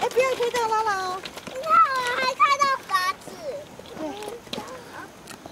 哎，不要推到拉拉哦。